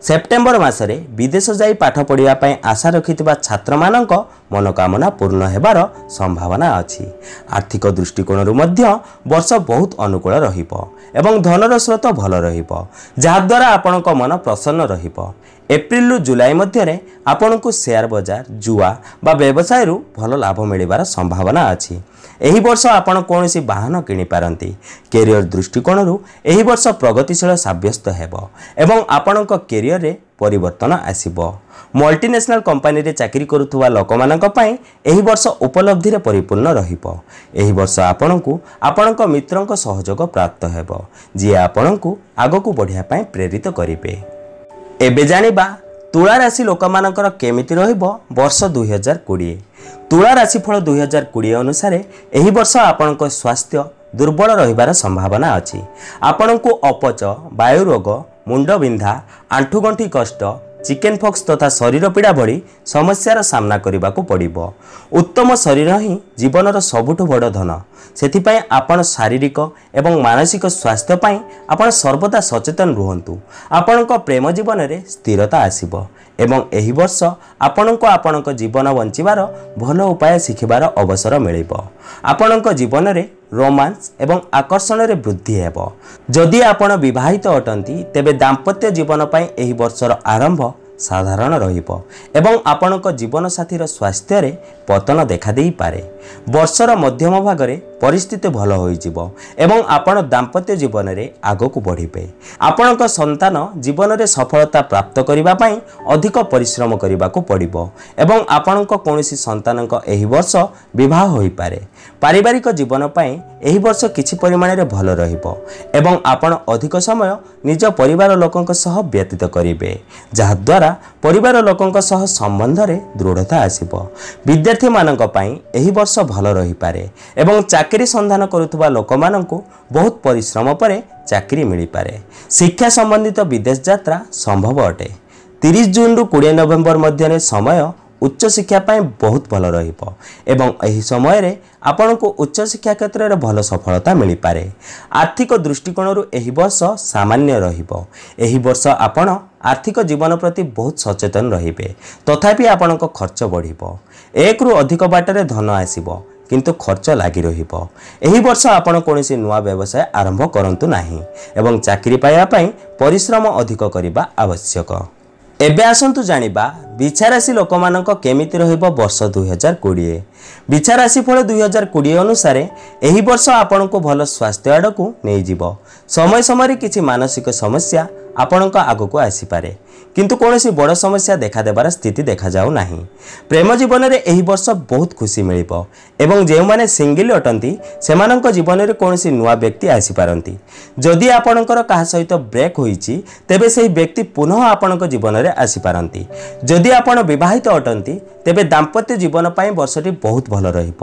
ସେପ୍ଟେମ୍ବର ମାସରେ ବିଦେଶ ଯାଇ ପାଠ ପଢ଼ିବା ପାଇଁ ଆଶା ରଖିଥିବା ଛାତ୍ରମାନଙ୍କ ମନୋକାମନା ପୂର୍ଣ୍ଣ ହେବାର ସମ୍ଭାବନା ଅଛି। ଆର୍ଥିକ ଦୃଷ୍ଟିକୋଣରୁ ମଧ୍ୟ ବର୍ଷ ବହୁତ ଅନୁକୂଳ ରହିବ ଏବଂ ଧନର ସ୍ରୋତ ଭଲ ରହିବ ଯାହାଦ୍ୱାରା ଆପଣଙ୍କ ମନ ପ୍ରସନ୍ନ ରହିବ। ଏପ୍ରିଲରୁ ଜୁଲାଇ ମଧ୍ୟରେ ଆପଣଙ୍କୁ ସେୟାର ବଜାର ଜୁଆ ବା ବ୍ୟବସାୟରୁ ଭଲ ଲାଭ ମିଳିବାର ସମ୍ଭାବନା ଅଛି। ଏହି ବର୍ଷ ଆପଣ କୌଣସି ବାହନ କିଣିପାରନ୍ତି। କ୍ୟାରିୟର ଦୃଷ୍ଟିକୋଣରୁ ଏହି ବର୍ଷ ପ୍ରଗତିଶୀଳ ସାବ୍ୟସ୍ତ ହେବ ଏବଂ ଆପଣଙ୍କ କ୍ୟାରିୟରରେ ପରିବର୍ତ୍ତନ ଆସିବ। ମଲ୍ଟିନେସନାଲ କମ୍ପାନୀରେ ଚାକିରି କରୁଥିବା ଲୋକମାନଙ୍କ ପାଇଁ ଏହି ବର୍ଷ ଉପଲବ୍ଧିରେ ପରିପୂର୍ଣ୍ଣ ରହିବ। ଏହି ବର୍ଷ ଆପଣଙ୍କୁ ଆପଣଙ୍କ ମିତ୍ରଙ୍କ ସହଯୋଗ ପ୍ରାପ୍ତ ହେବ ଯିଏ ଆପଣଙ୍କୁ ଆଗକୁ ବଢ଼ିବା ପାଇଁ ପ୍ରେରିତ କରିବେ। ଏବେ ଜାଣିବା ତୁଳା ରାଶି ଲୋକମାନଙ୍କର କେମିତି ରହିବ ବର୍ଷ ଦୁଇହଜାର କୋଡ଼ିଏ ତୁଳା ରାଶିଫଳ ଦୁଇହଜାର କୋଡ଼ିଏ ଅନୁସାରେ ଏହି ବର୍ଷ ଆପଣଙ୍କ ସ୍ୱାସ୍ଥ୍ୟ ଦୁର୍ବଳ ରହିବାର ସମ୍ଭାବନା ଅଛି। ଆପଣଙ୍କୁ ଅପଚ ବାୟୁ ରୋଗ ମୁଣ୍ଡବିନ୍ଧା ଆଣ୍ଠୁଗଣ୍ଠି କଷ୍ଟ ଚିକେନ୍ ଫକ୍ସ ତଥା ଶରୀର ପୀଡ଼ା ଭଳି ସମସ୍ୟାର ସାମ୍ନା କରିବାକୁ ପଡ଼ିବ। ଉତ୍ତମ ଶରୀର ହିଁ ଜୀବନର ସବୁଠୁ ବଡ଼ ଧନ। ସେଥିପାଇଁ ଆପଣ ଶାରୀରିକ ଏବଂ ମାନସିକ ସ୍ୱାସ୍ଥ୍ୟ ପାଇଁ ଆପଣ ସର୍ବଦା ସଚେତନ ରୁହନ୍ତୁ। ଆପଣଙ୍କ ପ୍ରେମ ଜୀବନରେ ସ୍ଥିରତା ଆସିବ ଏବଂ ଏହି ବର୍ଷ ଆପଣଙ୍କୁ ଆପଣଙ୍କ ଜୀବନ ବଞ୍ଚିବାର ଭଲ ଉପାୟ ଶିଖିବାର ଅବସର ମିଳିବ। ଆପଣଙ୍କ ଜୀବନରେ ରୋମାନ୍ସ ଏବଂ ଆକର୍ଷଣରେ ବୃଦ୍ଧି ହେବ ଯଦି ଆପଣ ବିବାହିତ ଅଟନ୍ତି ତେବେ ଦାମ୍ପତ୍ୟ ଜୀବନ ପାଇଁ ଏହି ବର୍ଷର ଆରମ୍ଭ ସାଧାରଣ ରହିବ ଏବଂ ଆପଣଙ୍କ ଜୀବନସାଥୀର ସ୍ୱାସ୍ଥ୍ୟରେ ପତନ ଦେଖାଦେଇପାରେ ବର୍ଷର ମଧ୍ୟମ ଭାଗରେ ପରିସ୍ଥିତି ଭଲ ହୋଇଯିବ ଏବଂ ଆପଣ ଦାମ୍ପତ୍ୟ ଜୀବନରେ ଆଗକୁ ବଢ଼ିବେ ଆପଣଙ୍କ ସନ୍ତାନ ଜୀବନରେ ସଫଳତା ପ୍ରାପ୍ତ କରିବା ପାଇଁ ଅଧିକ ପରିଶ୍ରମ କରିବାକୁ ପଡ଼ିବ ଏବଂ ଆପଣଙ୍କ କୌଣସି ସନ୍ତାନଙ୍କ ଏହି ବର୍ଷ ବିବାହ ହୋଇପାରେ ପାରିବାରିକ ଜୀବନ ପାଇଁ ଏହି ବର୍ଷ କିଛି ପରିମାଣରେ ଭଲ ରହିବ ଏବଂ ଆପଣ ଅଧିକ ସମୟ ନିଜ ପରିବାର ଲୋକଙ୍କ ସହ ବ୍ୟତୀତ କରିବେ ଯାହାଦ୍ୱାରା ପରିବାର ଲୋକଙ୍କ ସହ ସମ୍ବନ୍ଧରେ ଦୃଢ଼ତା ଆସିବ। ବିଦ୍ୟାର୍ଥୀମାନଙ୍କ ପାଇଁ ଏହି ବର୍ଷ ଭଲ ରହିପାରେ ଏବଂ ଚାକିରି ସନ୍ଧାନ କରୁଥିବା ଲୋକମାନଙ୍କୁ ବହୁତ ପରିଶ୍ରମ ପରେ ଚାକିରି ମିଳିପାରେ। ଶିକ୍ଷା ସମ୍ବନ୍ଧିତ ବିଦେଶ ଯାତ୍ରା ସମ୍ଭବ ଅଟେ। ତିରିଶ ଜୁନରୁ କୋଡ଼ିଏ ନଭେମ୍ବର ମଧ୍ୟରେ ସମୟ ଉଚ୍ଚଶିକ୍ଷା ପାଇଁ ବହୁତ ଭଲ ରହିବ ଏବଂ ଏହି ସମୟରେ ଆପଣଙ୍କୁ ଉଚ୍ଚଶିକ୍ଷା କ୍ଷେତ୍ରରେ ଭଲ ସଫଳତା ମିଳିପାରେ ଆର୍ଥିକ ଦୃଷ୍ଟିକୋଣରୁ ଏହି ବର୍ଷ ସାମାନ୍ୟ ରହିବ ଏହି ବର୍ଷ ଆପଣ ଆର୍ଥିକ ଜୀବନ ପ୍ରତି ବହୁତ ସଚେତନ ରହିବେ ତଥାପି ଆପଣଙ୍କ ଖର୍ଚ୍ଚ ବଢ଼ିବ ଏକରୁ ଅଧିକ ବାଟରେ ଧନ ଆସିବ କିନ୍ତୁ ଖର୍ଚ୍ଚ ଲାଗି ରହିବ ଏହି ବର୍ଷ ଆପଣ କୌଣସି ନୂଆ ବ୍ୟବସାୟ ଆରମ୍ଭ କରନ୍ତୁ ନାହିଁ ଏବଂ ଚାକିରି ପାଇବା ପାଇଁ ପରିଶ୍ରମ ଅଧିକ କରିବା ଆବଶ୍ୟକ ଏବେ ଆସନ୍ତୁ ଜାଣିବା ବିଛା ରାଶି ଲୋକମାନଙ୍କ କେମିତି ରହିବ ବର୍ଷ ଦୁଇହଜାର କୋଡ଼ିଏ। ବିଛା ରାଶି ଫଳ ଦୁଇହଜାର କୋଡ଼ିଏ ଅନୁସାରେ ଏହି ବର୍ଷ ଆପଣଙ୍କୁ ଭଲ ସ୍ୱାସ୍ଥ୍ୟ ଆଡ଼କୁ ନେଇଯିବ। ସମୟ ସମୟରେ କିଛି ମାନସିକ ସମସ୍ୟା ଆପଣଙ୍କ ଆଗକୁ ଆସିପାରେ। କିନ୍ତୁ କୌଣସି ବଡ଼ ସମସ୍ୟା ଦେଖାଦେବାର ସ୍ଥିତି ଦେଖାଯାଉ ନାହିଁ ପ୍ରେମ ଜୀବନରେ ଏହି ବର୍ଷ ବହୁତ ଖୁସି ମିଳିବ ଏବଂ ଯେଉଁମାନେ ସିଙ୍ଗିଲ୍ ଅଟନ୍ତି ସେମାନଙ୍କ ଜୀବନରେ କୌଣସି ନୂଆ ବ୍ୟକ୍ତି ଆସିପାରନ୍ତି। ଯଦି ଆପଣଙ୍କର କାହା ସହିତ ବ୍ରେକ୍ ହୋଇଛି ତେବେ ସେହି ବ୍ୟକ୍ତି ପୁନଃ ଆପଣଙ୍କ ଜୀବନରେ ଆସିପାରନ୍ତି। ଯଦି ଆପଣ ବିବାହିତ ଅଟନ୍ତି ତେବେ ଦାମ୍ପତ୍ୟ ଜୀବନ ପାଇଁ ବର୍ଷଟି ବହୁତ ଭଲ ରହିବ।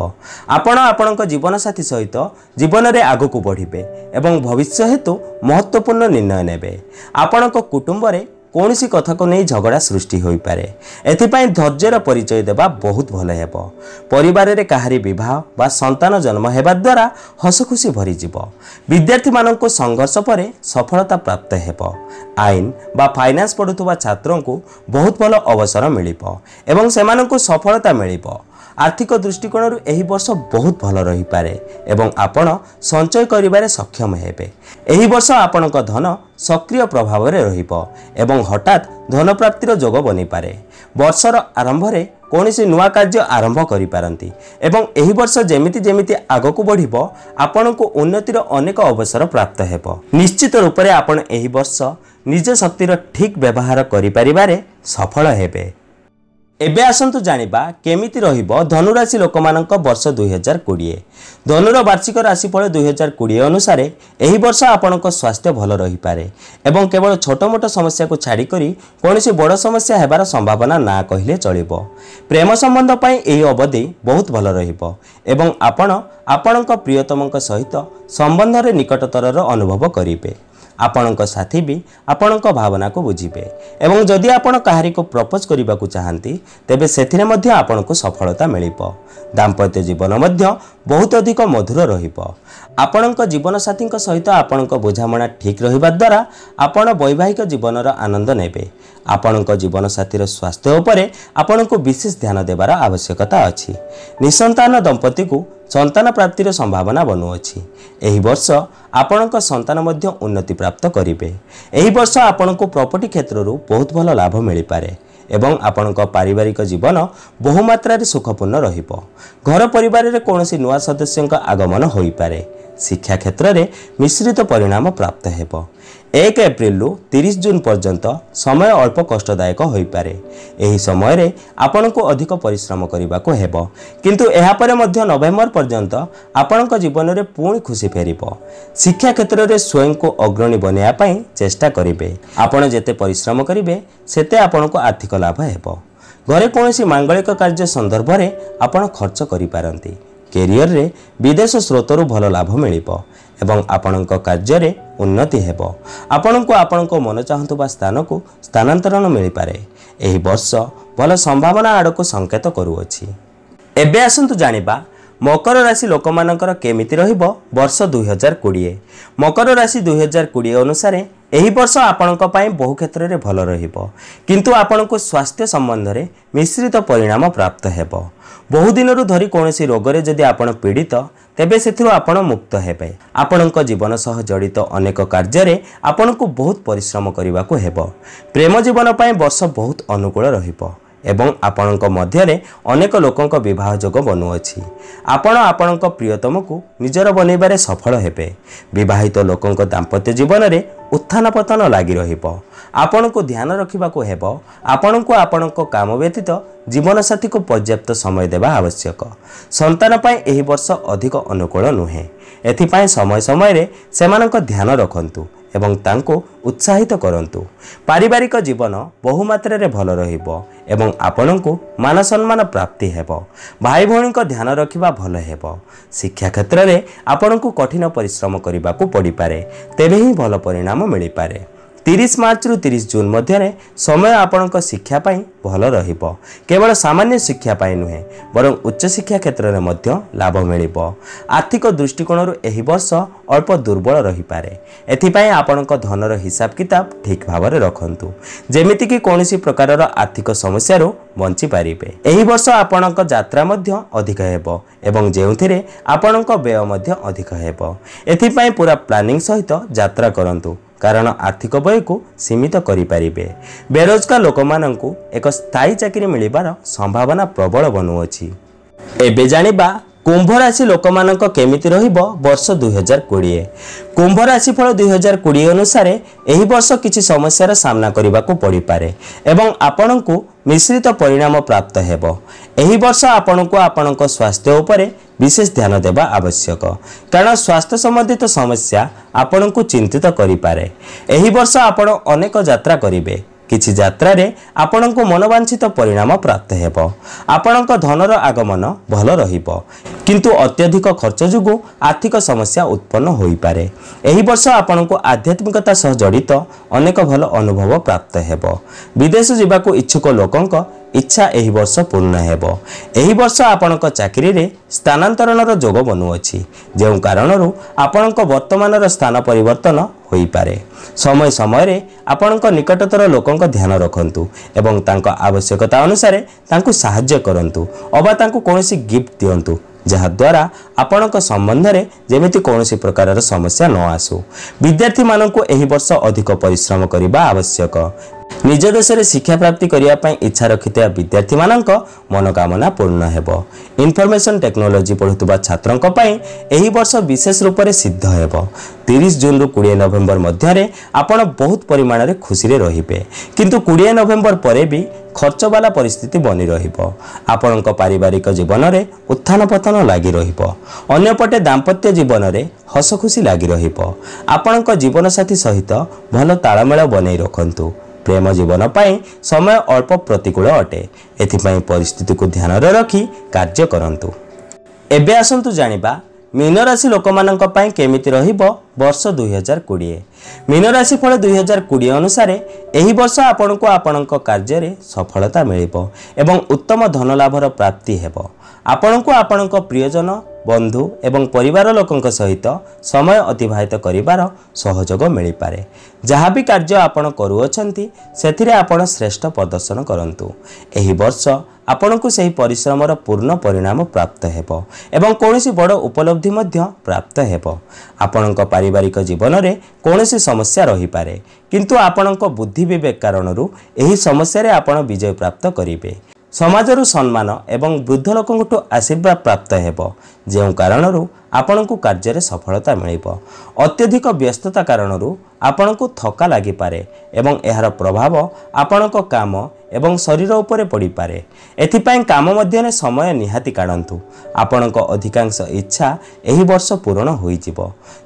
ଆପଣ ଆପଣଙ୍କ ଜୀବନସାଥୀ ସହିତ ଜୀବନରେ ଆଗକୁ ବଢ଼ିବେ ଏବଂ ଭବିଷ୍ୟ ହେତୁ ମହତ୍ତ୍ୱପୂର୍ଣ୍ଣ ନିର୍ଣ୍ଣୟ ନେବେ। ଆପଣଙ୍କ କୁଟୁମ୍ବରେ କୌଣସି କଥାକୁ ନେଇ ଝଗଡ଼ା ସୃଷ୍ଟି ହୋଇପାରେ। ଏଥିପାଇଁ ଧୈର୍ଯ୍ୟର ପରିଚୟ ଦେବା ବହୁତ ଭଲ ହେବ। ପରିବାରରେ କାହାରି ବିବାହ ବା ସନ୍ତାନ ଜନ୍ମ ହେବା ଦ୍ୱାରା ହସଖୁସି ଭରିଯିବ। ବିଦ୍ୟାର୍ଥୀମାନଙ୍କୁ ସଂଘର୍ଷ ପରେ ସଫଳତା ପ୍ରାପ୍ତ ହେବ। ଆଇନ ବା ଫାଇନାନ୍ସ ପଢ଼ୁଥିବା ଛାତ୍ରଙ୍କୁ ବହୁତ ଭଲ ଅବସର ମିଳିବ ଏବଂ ସେମାନଙ୍କୁ ସଫଳତା ମିଳିବ। ଆର୍ଥିକ ଦୃଷ୍ଟିକୋଣରୁ ଏହି ବର୍ଷ ବହୁତ ଭଲ ରହିପାରେ ଏବଂ ଆପଣ ସଞ୍ଚୟ କରିବାରେ ସକ୍ଷମ ହେବେ। ଏହି ବର୍ଷ ଆପଣଙ୍କ ଧନ ସକ୍ରିୟ ପ୍ରଭାବରେ ରହିବ ଏବଂ ହଠାତ୍ ଧନପ୍ରାପ୍ତିର ଯୋଗ ବନିପାରେ। ବର୍ଷର ଆରମ୍ଭରେ କୌଣସି ନୂଆ କାର୍ଯ୍ୟ ଆରମ୍ଭ କରିପାରନ୍ତି ଏବଂ ଏହି ବର୍ଷ ଯେମିତି ଯେମିତି ଆଗକୁ ବଢ଼ିବ ଆପଣଙ୍କୁ ଉନ୍ନତିର ଅନେକ ଅବସର ପ୍ରାପ୍ତ ହେବ। ନିଶ୍ଚିତ ରୂପରେ ଆପଣ ଏହି ବର୍ଷ ନିଜ ଶକ୍ତିର ଠିକ୍ ବ୍ୟବହାର କରିପାରିବାରେ ସଫଳ ହେବେ। ଏବେ ଆସନ୍ତୁ ଜାଣିବା କେମିତି ରହିବ ଧନୁରାଶି ଲୋକମାନଙ୍କ ବର୍ଷ ଦୁଇହଜାର କୋଡ଼ିଏ ଧନୁର ବାର୍ଷିକ ରାଶିଫଳ ଦୁଇହଜାର କୋଡ଼ିଏ ଅନୁସାରେ ଏହି ବର୍ଷ ଆପଣଙ୍କ ସ୍ୱାସ୍ଥ୍ୟ ଭଲ ରହିପାରେ ଏବଂ କେବଳ ଛୋଟମୋଟ ସମସ୍ୟାକୁ ଛାଡ଼ିକରି କୌଣସି ବଡ଼ ସମସ୍ୟା ହେବାର ସମ୍ଭାବନା ନା କହିଲେ ଚଳିବ। ପ୍ରେମ ସମ୍ବନ୍ଧ ପାଇଁ ଏହି ଅବଧି ବହୁତ ଭଲ ରହିବ ଏବଂ ଆପଣ ଆପଣଙ୍କ ପ୍ରିୟତମଙ୍କ ସହିତ ସମ୍ବନ୍ଧରେ ନିକଟତରର ଅନୁଭବ କରିବେ। ଆପଣଙ୍କ ସାଥୀ ବି ଆପଣଙ୍କ ଭାବନାକୁ ବୁଝିବେ ଏବଂ ଯଦି ଆପଣ କାହାରିକୁ ପ୍ରପୋଜ୍ କରିବାକୁ ଚାହାନ୍ତି ତେବେ ସେଥିରେ ମଧ୍ୟ ଆପଣଙ୍କୁ ସଫଳତା ମିଳିବ। ଦାମ୍ପତ୍ୟ ଜୀବନ ମଧ୍ୟ ବହୁତ ଅଧିକ ମଧୁର ରହିବ। ଆପଣଙ୍କ ଜୀବନସାଥୀଙ୍କ ସହିତ ଆପଣଙ୍କ ବୁଝାମଣା ଠିକ୍ ରହିବା ଦ୍ୱାରା ଆପଣ ବୈବାହିକ ଜୀବନର ଆନନ୍ଦ ନେବେ। ଆପଣଙ୍କ ଜୀବନସାଥୀର ସ୍ୱାସ୍ଥ୍ୟ ଉପରେ ଆପଣଙ୍କୁ ବିଶେଷ ଧ୍ୟାନ ଦେବାର ଆବଶ୍ୟକତା ଅଛି। ନିଃସନ୍ତାନ ଦମ୍ପତିକୁ ସନ୍ତାନ ପ୍ରାପ୍ତିର ସମ୍ଭାବନା ବନୁଅଛି। ଏହି ବର୍ଷ ଆପଣଙ୍କ ସନ୍ତାନ ମଧ୍ୟ ଉନ୍ନତି ପ୍ରାପ୍ତ କରିବେ। ଏହି ବର୍ଷ ଆପଣଙ୍କୁ ପ୍ରପର୍ଟି କ୍ଷେତ୍ରରୁ ବହୁତ ଭଲ ଲାଭ ମିଳିପାରେ ଏବଂ ଆପଣଙ୍କ ପାରିବାରିକ ଜୀବନ ବହୁମାତ୍ରାରେ ସୁଖପୂର୍ଣ୍ଣ ରହିବ। ଘର ପରିବାରରେ କୌଣସି ନୂଆ ସଦସ୍ୟଙ୍କ ଆଗମନ ହୋଇପାରେ। ଶିକ୍ଷା କ୍ଷେତ୍ରରେ ମିଶ୍ରିତ ପରିଣାମ ପ୍ରାପ୍ତ ହେବ। ଏକ ଏପ୍ରିଲରୁ ତିରିଶ ଜୁନ୍ ପର୍ଯ୍ୟନ୍ତ ସମୟ ଅଳ୍ପ କଷ୍ଟଦାୟକ ହୋଇପାରେ। ଏହି ସମୟରେ ଆପଣଙ୍କୁ ଅଧିକ ପରିଶ୍ରମ କରିବାକୁ ହେବ। କିନ୍ତୁ ଏହାପରେ ମଧ୍ୟ ନଭେମ୍ବର ପର୍ଯ୍ୟନ୍ତ ଆପଣଙ୍କ ଜୀବନରେ ପୁଣି ଖୁସି ଫେରିବ। ଶିକ୍ଷା କ୍ଷେତ୍ରରେ ସ୍ୱୟଂକୁ ଅଗ୍ରଣୀ ବନାଇବା ପାଇଁ ଚେଷ୍ଟା କରିବେ। ଆପଣ ଯେତେ ପରିଶ୍ରମ କରିବେ ସେତେ ଆପଣଙ୍କୁ ଆର୍ଥିକ ଲାଭ ହେବ। ଘରେ କୌଣସି ମାଙ୍ଗଳିକ କାର୍ଯ୍ୟ ସନ୍ଦର୍ଭରେ ଆପଣ ଖର୍ଚ୍ଚ କରିପାରନ୍ତି। କ୍ୟାରିୟରରେ ବିଦେଶ ସ୍ରୋତରୁ ଭଲ ଲାଭ ମିଳିବ ଏବଂ ଆପଣଙ୍କ କାର୍ଯ୍ୟରେ ଉନ୍ନତି ହେବ। ଆପଣଙ୍କୁ ଆପଣଙ୍କ ମନ ଚାହୁଁଥିବା ସ୍ଥାନକୁ ସ୍ଥାନାନ୍ତରଣ ମିଳିପାରେ। ଏହି ବର୍ଷ ଭଲ ସମ୍ଭାବନା ଆଡ଼କୁ ସଂକେତ କରୁଅଛି। ଏବେ ଆସନ୍ତୁ ଜାଣିବା ମକର ରାଶି ଲୋକମାନଙ୍କର କେମିତି ରହିବ ବର୍ଷ ଦୁଇହଜାର କୋଡ଼ିଏ ମକର ରାଶି ଦୁଇହଜାର କୋଡ଼ିଏ ଅନୁସାରେ ଏହି ବର୍ଷ ଆପଣଙ୍କ ପାଇଁ ବହୁ କ୍ଷେତ୍ରରେ ଭଲ ରହିବ। କିନ୍ତୁ ଆପଣଙ୍କୁ ସ୍ୱାସ୍ଥ୍ୟ ସମ୍ବନ୍ଧରେ ମିଶ୍ରିତ ପରିଣାମ ପ୍ରାପ୍ତ ହେବ। ବହୁଦିନରୁ ଧରି କୌଣସି ରୋଗରେ ଯଦି ଆପଣ ପୀଡ଼ିତ ତେବେ ସେଥିରୁ ଆପଣ ମୁକ୍ତ ହେବେ। ଆପଣଙ୍କ ଜୀବନ ସହ ଜଡ଼ିତ ଅନେକ କାର୍ଯ୍ୟରେ ଆପଣଙ୍କୁ ବହୁତ ପରିଶ୍ରମ କରିବାକୁ ହେବ। ପ୍ରେମ ଜୀବନ ପାଇଁ ବର୍ଷ ବହୁତ ଅନୁକୂଳ ରହିବ। ଏବଂ ଆପଣଙ୍କ ମଧ୍ୟରେ ଅନେକ ଲୋକଙ୍କ ବିବାହ ଯୋଗ ବନୁଅଛି। ଆପଣ ଆପଣଙ୍କ ପ୍ରିୟତମକୁ ନିଜର ବନେଇବାରେ ସଫଳ ହେବେ। ବିବାହିତ ଲୋକଙ୍କ ଦାମ୍ପତ୍ୟ ଜୀବନରେ ଉତ୍ଥାନ ପତନ ଲାଗି ରହିବ। ଆପଣଙ୍କୁ ଧ୍ୟାନ ରଖିବାକୁ ହେବ। ଆପଣଙ୍କୁ ଆପଣଙ୍କ କାମ ବ୍ୟତୀତ ଜୀବନସାଥୀକୁ ପର୍ଯ୍ୟାପ୍ତ ସମୟ ଦେବା ଆବଶ୍ୟକ। ସନ୍ତାନ ପାଇଁ ଏହି ବର୍ଷ ଅଧିକ ଅନୁକୂଳ ନୁହେଁ। ଏଥିପାଇଁ ସମୟ ସମୟରେ ସେମାନଙ୍କ ଧ୍ୟାନ ରଖନ୍ତୁ। ଏବଂ ତାଙ୍କୁ ଉତ୍ସାହିତ କରନ୍ତୁ। ପାରିବାରିକ ଜୀବନ ବହୁମାତ୍ରାରେ ଭଲ ରହିବ ଏବଂ ଆପଣଙ୍କୁ ମାନ ସମ୍ମାନ ପ୍ରାପ୍ତି ହେବ। ଭାଇ ଭଉଣୀଙ୍କ ଧ୍ୟାନ ରଖିବା ଭଲ ହେବ। ଶିକ୍ଷା କ୍ଷେତ୍ରରେ ଆପଣଙ୍କୁ କଠିନ ପରିଶ୍ରମ କରିବାକୁ ପଡ଼ିପାରେ। ତେବେ ହିଁ ଭଲ ପରିଣାମ ମିଳିପାରେ। ତିରିଶ ମାର୍ଚ୍ଚରୁ ତିରିଶ ଜୁନ୍ ମଧ୍ୟରେ ସମୟ ଆପଣଙ୍କ ଶିକ୍ଷା ପାଇଁ ଭଲ ରହିବ। କେବଳ ସାମାନ୍ୟ ଶିକ୍ଷା ପାଇଁ ନୁହେଁ ବରଂ ଉଚ୍ଚଶିକ୍ଷା କ୍ଷେତ୍ରରେ ମଧ୍ୟ ଲାଭ ମିଳିବ। ଆର୍ଥିକ ଦୃଷ୍ଟିକୋଣରୁ ଏହି ବର୍ଷ ଅଳ୍ପ ଦୁର୍ବଳ ରହିପାରେ। ଏଥିପାଇଁ ଆପଣଙ୍କ ଧନର ହିସାବ କିତାବ ଠିକ୍ ଭାବରେ ରଖନ୍ତୁ। ଯେମିତିକି କୌଣସି ପ୍ରକାରର ଆର୍ଥିକ ସମସ୍ୟାରୁ ବଞ୍ଚିପାରିବେ ଏହି ବର୍ଷ ଆପଣଙ୍କ ଯାତ୍ରା ମଧ୍ୟ ଅଧିକ ହେବ ଏବଂ ଯେଉଁଥିରେ ଆପଣଙ୍କ ବ୍ୟୟ ମଧ୍ୟ ଅଧିକ ହେବ। ଏଥିପାଇଁ ପୁରା ପ୍ଲାନିଂ ସହିତ ଯାତ୍ରା କରନ୍ତୁ। କାରଣ ଆର୍ଥିକ ବ୍ୟୟକୁ ସୀମିତ କରିପାରିବେ। ବେରୋଜଗାର ଲୋକମାନଙ୍କୁ ଏକ ସ୍ଥାୟୀ ଚାକିରି ମିଳିବାର ସମ୍ଭାବନା ପ୍ରବଳ ବନୁଅଛି। ଏବେ ଜାଣିବା କୁମ୍ଭ ରାଶି ଲୋକମାନଙ୍କ କେମିତି ରହିବ ବର୍ଷ ଦୁଇହଜାର କୋଡ଼ିଏ କୁମ୍ଭ ରାଶିଫଳ ଦୁଇହଜାର କୋଡ଼ିଏ ଅନୁସାରେ ଏହି ବର୍ଷ କିଛି ସମସ୍ୟାର ସାମ୍ନା କରିବାକୁ ପଡ଼ିପାରେ ଏବଂ ଆପଣଙ୍କୁ ମିଶ୍ରିତ ପରିଣାମ ପ୍ରାପ୍ତ ହେବ। ଏହି ବର୍ଷ ଆପଣଙ୍କୁ ଆପଣଙ୍କ ସ୍ୱାସ୍ଥ୍ୟ ଉପରେ ବିଶେଷ ଧ୍ୟାନ ଦେବା ଆବଶ୍ୟକ। କାରଣ ସ୍ୱାସ୍ଥ୍ୟ ସମ୍ବନ୍ଧିତ ସମସ୍ୟା ଆପଣଙ୍କୁ ଚିନ୍ତିତ କରିପାରେ। ଏହି ବର୍ଷ ଆପଣ ଅନେକ ଯାତ୍ରା କରିବେ। କିଛି ଯାତ୍ରାରେ ଆପଣଙ୍କୁ ମନବାଞ୍ଛିତ ପରିଣାମ ପ୍ରାପ୍ତ ହେବ। ଆପଣଙ୍କ ଧନର ଆଗମନ ଭଲ ରହିବ। କିନ୍ତୁ ଅତ୍ୟଧିକ ଖର୍ଚ୍ଚ ଯୋଗୁଁ ଆର୍ଥିକ ସମସ୍ୟା ଉତ୍ପନ୍ନ ହୋଇପାରେ। ଏହି ବର୍ଷ ଆପଣଙ୍କୁ ଆଧ୍ୟାତ୍ମିକତା ସହ ଜଡ଼ିତ ଅନେକ ଭଲ ଅନୁଭବ ପ୍ରାପ୍ତ ହେବ। ବିଦେଶ ଯିବାକୁ ଇଚ୍ଛୁକ ଲୋକଙ୍କ ଇଚ୍ଛା ଏହି ବର୍ଷ ପୂର୍ଣ୍ଣ ହେବ। ଏହି ବର୍ଷ ଆପଣଙ୍କ ଚାକିରିରେ ସ୍ଥାନାନ୍ତରଣର ଯୋଗ ବନୁଅଛି। ଯେଉଁ କାରଣରୁ ଆପଣଙ୍କ ବର୍ତ୍ତମାନର ସ୍ଥାନ ପରିବର୍ତ୍ତନ ହୋଇପାରେ। ସମୟ ସମୟରେ ଆପଣଙ୍କ ନିକଟତର ଲୋକଙ୍କ ଧ୍ୟାନ ରଖନ୍ତୁ ଏବଂ ତାଙ୍କ ଆବଶ୍ୟକତା ଅନୁସାରେ ତାଙ୍କୁ ସାହାଯ୍ୟ କରନ୍ତୁ ଅବା ତାଙ୍କୁ କୌଣସି ଗିଫ୍ଟ ଦିଅନ୍ତୁ ଯାହାଦ୍ୱାରା ଆପଣଙ୍କ ସମ୍ବନ୍ଧରେ ଯେମିତି କୌଣସି ପ୍ରକାରର ସମସ୍ୟା ନ ଆସୁ। ବିଦ୍ୟାର୍ଥୀମାନଙ୍କୁ ଏହି ବର୍ଷ ଅଧିକ ପରିଶ୍ରମ କରିବା ଆବଶ୍ୟକ। ନିଜ ଦେଶରେ ଶିକ୍ଷା ପ୍ରାପ୍ତି କରିବା ପାଇଁ ଇଚ୍ଛା ରଖିଥିବା ବିଦ୍ୟାର୍ଥୀମାନଙ୍କ ମନୋକାମନା ପୂର୍ଣ୍ଣ ହେବ। ଇନଫର୍ମେସନ୍ ଟେକ୍ନୋଲୋଜି ପଢ଼ୁଥିବା ଛାତ୍ରଙ୍କ ପାଇଁ ଏହି ବର୍ଷ ବିଶେଷ ରୂପରେ ସିଦ୍ଧ ହେବ। ତିରିଶ ଜୁନରୁ କୋଡ଼ିଏ ନଭେମ୍ବର ମଧ୍ୟରେ ଆପଣ ବହୁତ ପରିମାଣରେ ଖୁସିରେ ରହିବେ। କିନ୍ତୁ କୋଡ଼ିଏ ନଭେମ୍ବର ପରେ ବି ଖର୍ଚ୍ଚବାଲା ପରିସ୍ଥିତି ବନି ରହିବ। ଆପଣଙ୍କ ପାରିବାରିକ ଜୀବନରେ ଉତ୍ଥାନ ପତନ ଲାଗି ରହିବ। ଅନ୍ୟପଟେ ଦାମ୍ପତ୍ୟ ଜୀବନରେ ହସ ଖୁସି ଲାଗି ରହିବ। ଆପଣଙ୍କ ଜୀବନସାଥୀ ସହିତ ଭଲ ତାଳମେଳ ବନେଇ ରଖନ୍ତୁ। ପ୍ରେମ ଜୀବନ ପାଇଁ ସମୟ ଅଳ୍ପ ପ୍ରତିକୂଳ ଅଟେ। ଏଥିପାଇଁ ପରିସ୍ଥିତିକୁ ଧ୍ୟାନରେ ରଖି କାର୍ଯ୍ୟ କରନ୍ତୁ। ଏବେ ଆସନ୍ତୁ ଜାଣିବା ମୀନରାଶି ଲୋକମାନଙ୍କ ପାଇଁ କେମିତି ରହିବ ବର୍ଷ ଦୁଇହଜାର କୋଡ଼ିଏ ମୀନରାଶି ଫଳ ଦୁଇହଜାର କୋଡ଼ିଏ ଅନୁସାରେ ଏହି ବର୍ଷ ଆପଣଙ୍କୁ ଆପଣଙ୍କ କାର୍ଯ୍ୟରେ ସଫଳତା ମିଳିବ ଏବଂ ଉତ୍ତମ ଧନଲାଭର ପ୍ରାପ୍ତି ହେବ। ଆପଣଙ୍କୁ ଆପଣଙ୍କ ପ୍ରିୟଜନ ବନ୍ଧୁ ଏବଂ ପରିବାର ଲୋକଙ୍କ ସହିତ ସମୟ ଅତିବାହିତ କରିବାର ସହଯୋଗ ମିଳିପାରେ। ଯାହା ବି କାର୍ଯ୍ୟ ଆପଣ କରୁଅଛନ୍ତି ସେଥିରେ ଆପଣ ଶ୍ରେଷ୍ଠ ପ୍ରଦର୍ଶନ କରନ୍ତୁ। ଏହି ବର୍ଷ ଆପଣଙ୍କୁ ସେହି ପରିଶ୍ରମର ପୂର୍ଣ୍ଣ ପରିଣାମ ପ୍ରାପ୍ତ ହେବ ଏବଂ କୌଣସି ବଡ଼ ଉପଲବ୍ଧି ମଧ୍ୟ ପ୍ରାପ୍ତ ହେବ। ଆପଣଙ୍କ ପାରିବାରିକ ଜୀବନରେ କୌଣସି ସମସ୍ୟା ରହିପାରେ କିନ୍ତୁ ଆପଣଙ୍କ ବୁଦ୍ଧି ବିବେକ କାରଣରୁ ଏହି ସମସ୍ୟାରେ ଆପଣ ବିଜୟ ପ୍ରାପ୍ତ କରିବେ। ସମାଜରୁ ସମ୍ମାନ ଏବଂ ବୃଦ୍ଧ ଲୋକଙ୍କଠୁ ଆଶୀର୍ବାଦ ପ୍ରାପ୍ତ ହେବ। ଯେଉଁ କାରଣରୁ ଆପଣଙ୍କୁ କାର୍ଯ୍ୟରେ ସଫଳତା ମିଳିବ। ଅତ୍ୟଧିକ ବ୍ୟସ୍ତତା କାରଣରୁ ଆପଣଙ୍କୁ ଥକା ଲାଗିପାରେ ଏବଂ ଏହାର ପ୍ରଭାବ ଆପଣଙ୍କ କାମ ଏବଂ ଶରୀର ଉପରେ ପଡ଼ିପାରେ। ଏଥିପାଇଁ କାମ ମଧ୍ୟରେ ସମୟ ନିହାତି କାଢ଼ନ୍ତୁ। ଆପଣଙ୍କ ଅଧିକାଂଶ ଇଚ୍ଛା ଏହି ବର୍ଷ ପୂରଣ ହୋଇଯିବ।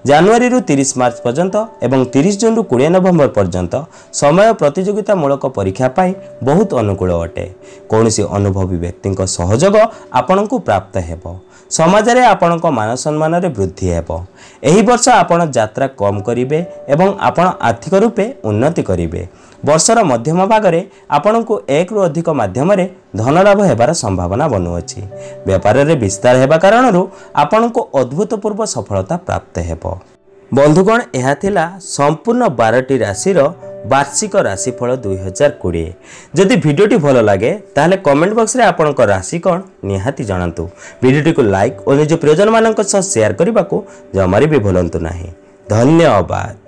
ଜାନୁଆରୀରୁ ତିରିଶ ମାର୍ଚ୍ଚ ପର୍ଯ୍ୟନ୍ତ ଏବଂ ତିରିଶ ଜୁନରୁ କୋଡ଼ିଏ ନଭେମ୍ବର ପର୍ଯ୍ୟନ୍ତ ସମୟ ପ୍ରତିଯୋଗିତାମୂଳକ ପରୀକ୍ଷା ପାଇଁ ବହୁତ ଅନୁକୂଳ ଅଟେ। କୌଣସି ଅନୁଭବୀ ବ୍ୟକ୍ତିଙ୍କ ସହଯୋଗ ଆପଣଙ୍କୁ ପ୍ରାପ୍ତ ହେବ। ସମାଜରେ ଆପଣଙ୍କ ମାନ ସମ୍ମାନରେ ବୃଦ୍ଧି ହେବ। ଏହି ବର୍ଷ ଆପଣ ଯାତ୍ରା କମ୍ କରିବେ ଏବଂ ଆପଣ ଆର୍ଥିକ ରୂପେ ଉନ୍ନତି କରିବେ। ବର୍ଷର ମଧ୍ୟମ ଭାଗରେ ଆପଣଙ୍କୁ ଏକରୁ ଅଧିକ ମାଧ୍ୟମରେ ଧନଲାଭ ହେବାର ସମ୍ଭାବନା ବନୁଅଛି। ବେପାରରେ ବିସ୍ତାର ହେବା କାରଣରୁ ଆପଣଙ୍କୁ ଅଦ୍ଭୁତପୂର୍ବ ସଫଳତା ପ୍ରାପ୍ତ ହେବ। ବନ୍ଧୁଗଣ ଏହା ଥିଲା ସମ୍ପୂର୍ଣ୍ଣ ବାରଟି ରାଶିର ବାର୍ଷିକ ରାଶିଫଳ ଦୁଇହଜାର କୋଡ଼ିଏ। ଯଦି ଭିଡ଼ିଓଟି ଭଲ ଲାଗେ ତାହେଲେ କମେଣ୍ଟ ବକ୍ସରେ ଆପଣଙ୍କ ରାଶି କ'ଣ ନିହାତି ଜଣାନ୍ତୁ। ଭିଡ଼ିଓଟିକୁ ଲାଇକ୍ ଓ ନିଜ ପ୍ରିୟଜନମାନଙ୍କ ସହ ସେୟାର କରିବାକୁ ଜମାରେ ବି ଭୁଲନ୍ତୁ ନାହିଁ। ଧନ୍ୟବାଦ।